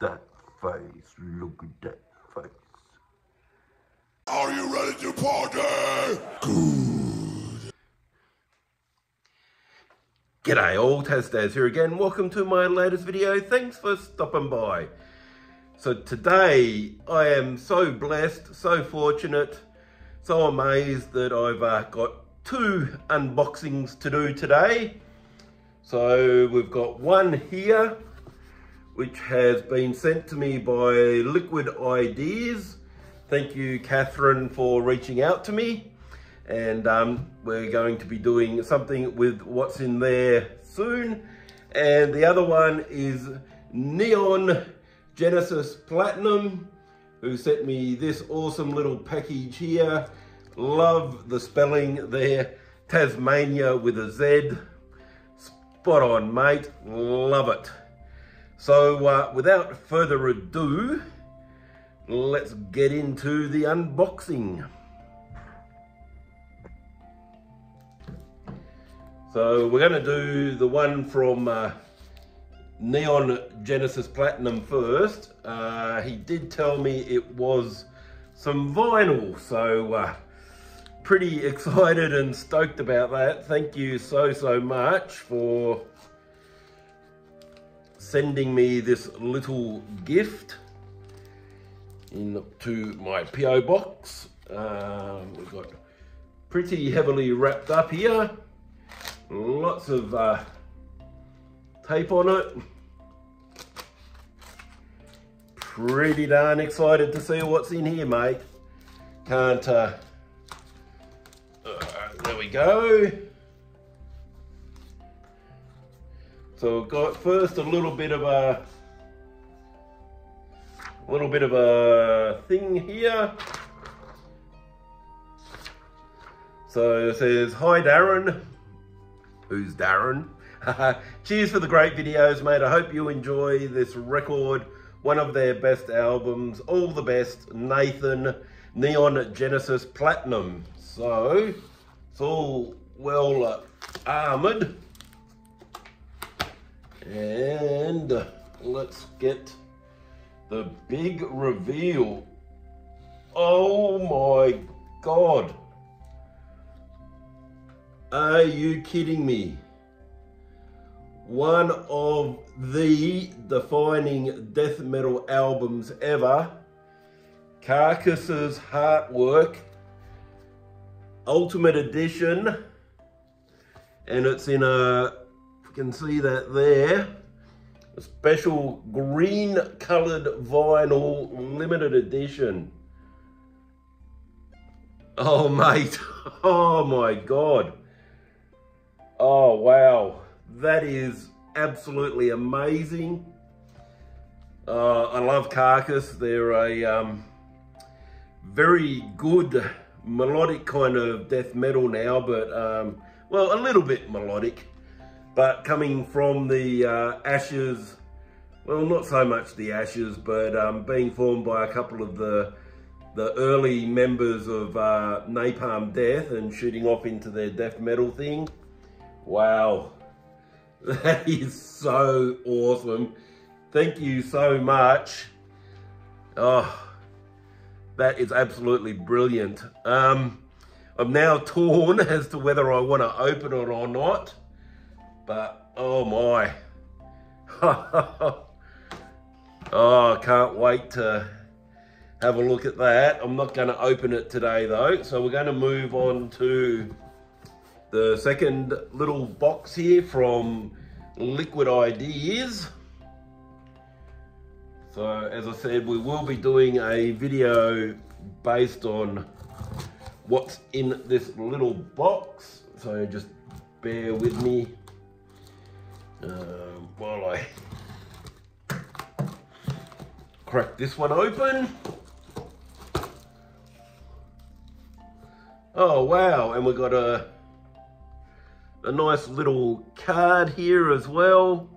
that face. Look at that face. Are you ready to party? Good. G'day all, Taz here again. Welcome to my latest video. Thanks for stopping by. So today I am so blessed, so fortunate, so amazed that I've uh, got two unboxings to do today. So we've got one here, which has been sent to me by Liquid Ideas. Thank you, Katherine, for reaching out to me. And um, we're going to be doing something with what's in there soon. And the other one is Neon Genesis Platinum, who sent me this awesome little package here. Love the spelling there, Tasmania with a Z. Spot on, mate. Love it. So uh, without further ado, let's get into the unboxing. So we're going to do the one from uh, Neon Genesis Platinum first. Uh, he did tell me it was some vinyl, so uh, pretty excited and stoked about that. Thank you so, so much for sending me this little gift into my PO box. Um, we've got pretty heavily wrapped up here. Lots of uh, tape on it. Pretty darn excited to see what's in here, mate. Can't uh, there we go. So got first a little bit of a, a little bit of a thing here. So it says, hi Darren. Who's Darren? Cheers for the great videos, mate. I hope you enjoy this record. One of their best albums. All the best. Nathan, Neon Genesis Platinum. So, it's all well uh, armored. And let's get the big reveal. Oh my God. Are you kidding me? One of the defining death metal albums ever. Carcass's Heartwork Ultimate Edition. And it's in a can see that there. A special green coloured vinyl limited edition. Oh, mate. Oh, my God. Oh, wow. That is absolutely amazing. Uh, I love Carcass. They're a um, very good melodic kind of death metal now, but, um, well, a little bit melodic but coming from the uh, ashes, well, not so much the ashes, but um, being formed by a couple of the the early members of uh, Napalm Death and shooting off into their death metal thing. Wow, that is so awesome. Thank you so much. Oh, that is absolutely brilliant. Um, I'm now torn as to whether I want to open it or not. But, oh my. oh, I can't wait to have a look at that. I'm not going to open it today though. So we're going to move on to the second little box here from Liquid Ideas. So as I said, we will be doing a video based on what's in this little box. So just bear with me um, while I crack this one open. Oh wow, and we've got a a nice little card here as well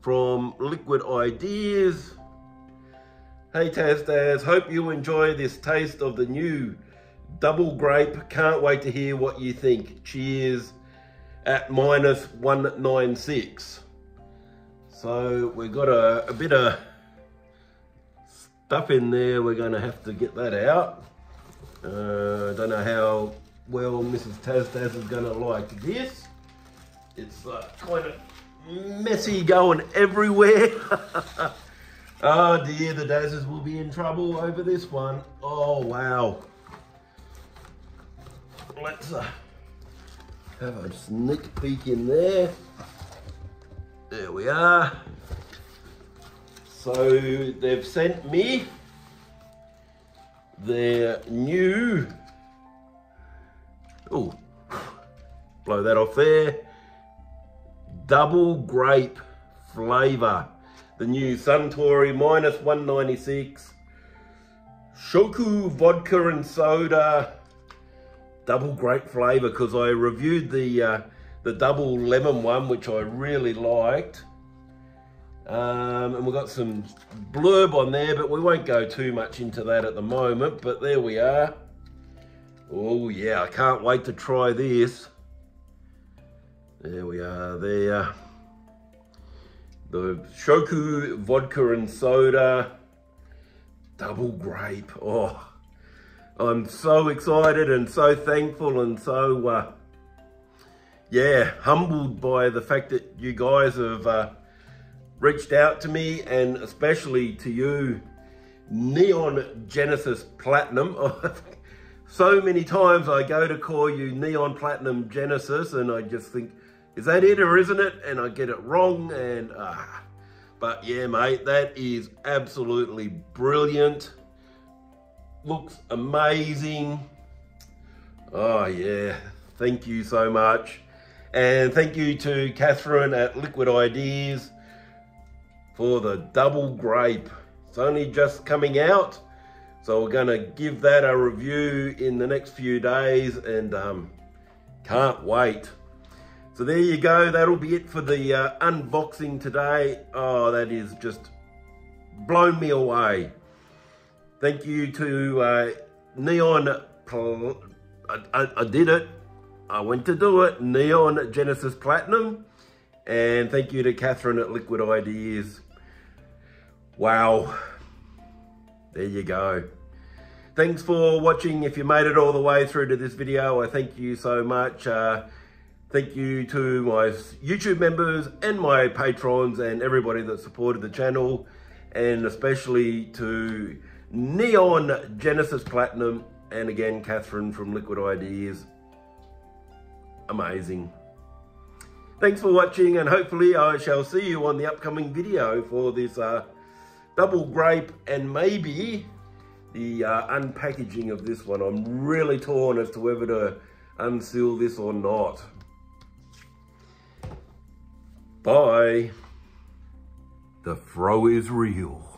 from Liquid Ideas. Hey Tasdaz, hope you enjoy this taste of the new double grape. Can't wait to hear what you think. Cheers at minus 196. So we've got a, a bit of stuff in there. We're going to have to get that out. Uh, I don't know how well Mrs. Tasdaz is going to like this. It's uh, kind of messy going everywhere. oh dear, the Dazzers will be in trouble over this one. Oh wow. Let's uh, have a sneak peek in there. There we are. So they've sent me their new, oh, blow that off there, double grape flavour. The new Suntory minus 196, Shoku vodka and soda, double grape flavour because I reviewed the uh, the double lemon one, which I really liked. Um, and we've got some blurb on there, but we won't go too much into that at the moment. But there we are. Oh yeah, I can't wait to try this. There we are there. The Shoku vodka and soda. Double grape. Oh, I'm so excited and so thankful and so, uh, yeah, humbled by the fact that you guys have uh, reached out to me and especially to you, Neon Genesis Platinum. so many times I go to call you Neon Platinum Genesis and I just think, is that it or isn't it? And I get it wrong and ah. But yeah, mate, that is absolutely brilliant. Looks amazing. Oh yeah, thank you so much. And thank you to Katherine at Liquid Ideas for the double grape. It's only just coming out. So we're going to give that a review in the next few days and um, can't wait. So there you go. That'll be it for the uh, unboxing today. Oh, that is just blown me away. Thank you to uh, Neon. I, I, I did it. I went to do it. Neon Genesis Platinum. And thank you to Katherine at Liquid Ideas. Wow. There you go. Thanks for watching. If you made it all the way through to this video, I thank you so much. Uh, thank you to my YouTube members and my patrons and everybody that supported the channel. And especially to Neon Genesis Platinum and again, Katherine from Liquid Ideas. Amazing. Thanks for watching and hopefully I shall see you on the upcoming video for this uh, double grape and maybe the uh, unpackaging of this one. I'm really torn as to whether to unseal this or not. Bye. The fro is real.